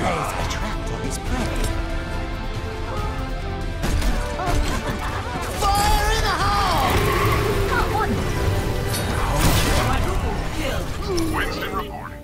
Blaze attract on his prey. Fire in the hole! Reporting.